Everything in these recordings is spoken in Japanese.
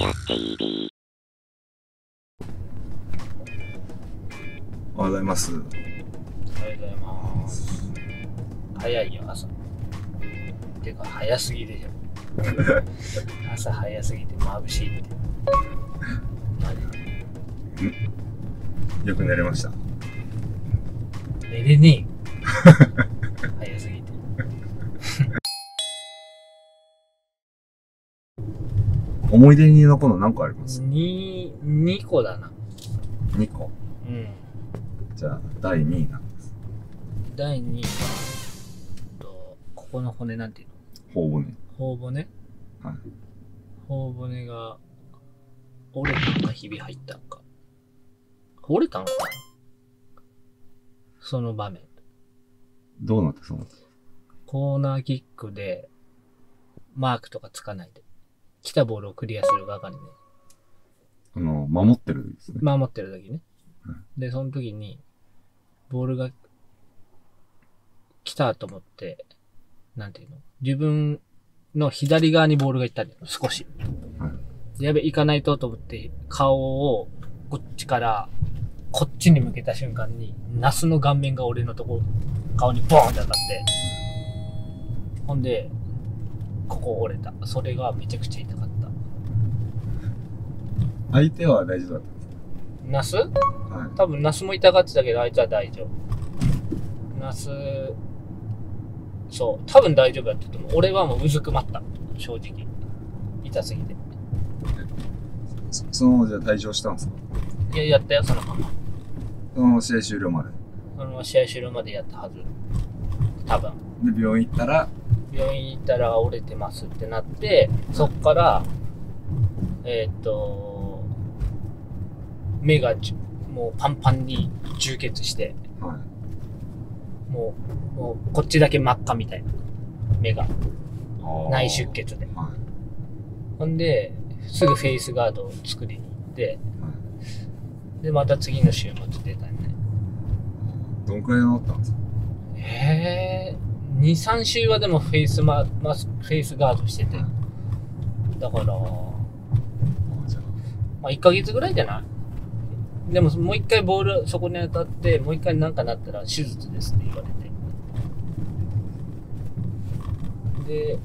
おはようございます。おはようございます。早いよ、朝。てか、早すぎでしょ。朝早すぎて眩しいって。マジよく寝れました。寝れねえ よ。早すぎて。思い出に残るの何個あります？に、2個だな。?2 個。うん。じゃあ、第2位なんです。第2位は、とここの骨なんていうの？頬骨。頬骨？はい。頬骨が折れたんかひび入ったんか。折れたんかな？その場面。どうなってそうなったコーナーキックで、マークとかつかないで。来たボールをクリアする係ね。あの、守ってるんですね。守ってる時ねうん。で、その時に、ボールが来たと思って、なんていうの？自分の左側にボールが行ったんだよ。少し。はいでやべ、行かないとと思って、顔をこっちから、こっちに向けた瞬間に、ナスの顔面が俺のとこ、顔にボーンって当たって、ほんで、ここ折れた。それがめちゃくちゃ痛かった。相手は大丈夫だったんですナス？かは多分ナスも痛がってたけど、あいつは大丈夫。ナス、そう、多分大丈夫だったと思う。俺はもううずくまった。正直。痛すぎて。い。そそのままじゃあ退場したんですか？いや、やったよ、そのまま。そのまま試合終了まで。そのまま試合終了までやったはず。多分。で、病院行ったら、病院行ったら折れてますってなって、そっから、えーっと、目がもうパンパンに充血して、はい。もう、もうこっちだけ真っ赤みたいな。目が。内出血で。はい。ほんで、すぐフェイスガードを作りに行って、はい。で、また次の週末出たよね。どんくらい治ったんですか？えー、2、3週はでもフェイスママス、フェイスガードしてて。だから、まあじゃあ1ヶ月ぐらいじゃない？でももう一回ボールそこに当たって、もう一回なんかなったら手術ですって言われて。で、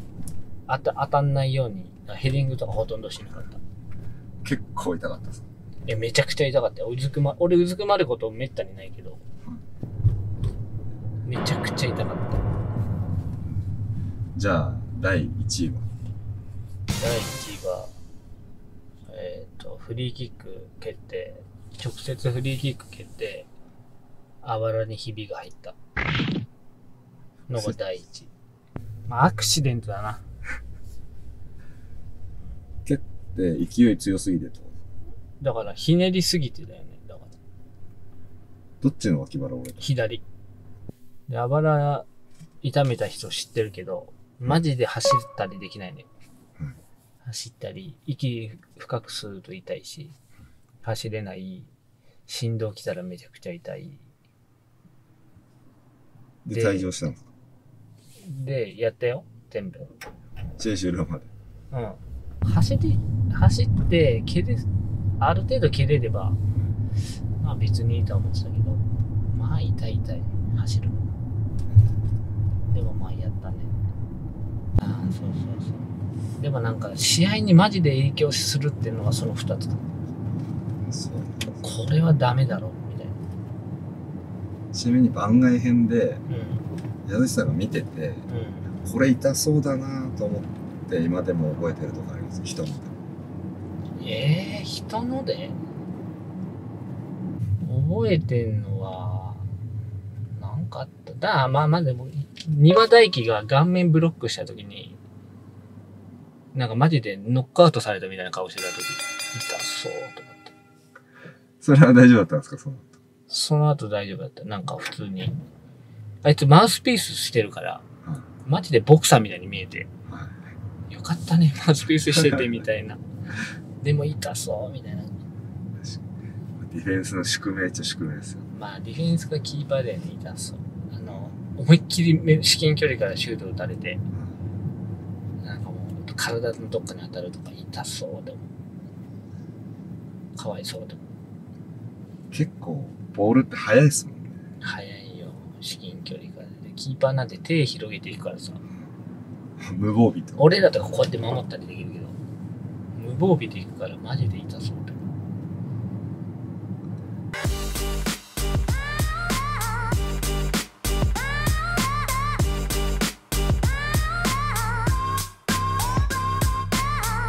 あた当たんないように、ヘディングとかほとんどしなかった。あ結構痛かったです。いや、めちゃくちゃ痛かったよ。うずくま、俺うずくまることめったにないけど、めちゃくちゃ痛かった。じゃあ、第1位は？第1位が、えっ、と、フリーキック決定。直接フリーキック決定。あばらにひびが入った。のが第1位。まあ、アクシデントだな。蹴って勢い強すぎてとだから、ひねりすぎてだよね。だから、どっちの脇腹折れた左。で、あばら痛めた人知ってるけど、マジで走ったりできないね。うん走ったり、息深く吸うと痛いし、走れない、振動来たらめちゃくちゃ痛い。で、で退場したんですかで、やったよ、全部。試合終了まで。うん。走り、走って、蹴れ、ある程度蹴れれば、まあ別にいいとは思ってたけど、まあ痛い痛い、走るの。でもまあやったね。ああ、そうそうそう。でもなんか、試合にマジで影響するっていうのがその二つだ。そう。これはダメだろ、みたいな。ちなみに番外編で、うん。矢口さんが見てて、うん。これ痛そうだなと思って、今でも覚えてるとかあります？人ので。ええー、人ので？覚えてんのは、なんかあった。だ、まあまあでも、庭大輝が顔面ブロックした時に、なんかマジでノックアウトされたみたいな顔してた時、痛そうと思って。それは大丈夫だったんですか？その後。その後大丈夫だった。なんか普通に。あいつマウスピースしてるから、はいマジでボクサーみたいに見えて、はい。よかったね、マウスピースしててみたいな。でも痛そうみたいな。ディフェンスの宿命っちゃ宿命ですよ。まあ、ディフェンスがキーパーだよね、痛そう。思いっきりめ至近距離からシュート打たれて、なんかもう、体のどっかに当たるとか痛そうでも。かわいそうでも。結構ボールって速いですもんね。速いよ至近距離からでキーパーなんて手広げていくからさ。無防備と。俺らとかこうやって守ったりできるけど無防備でいくからマジで痛そう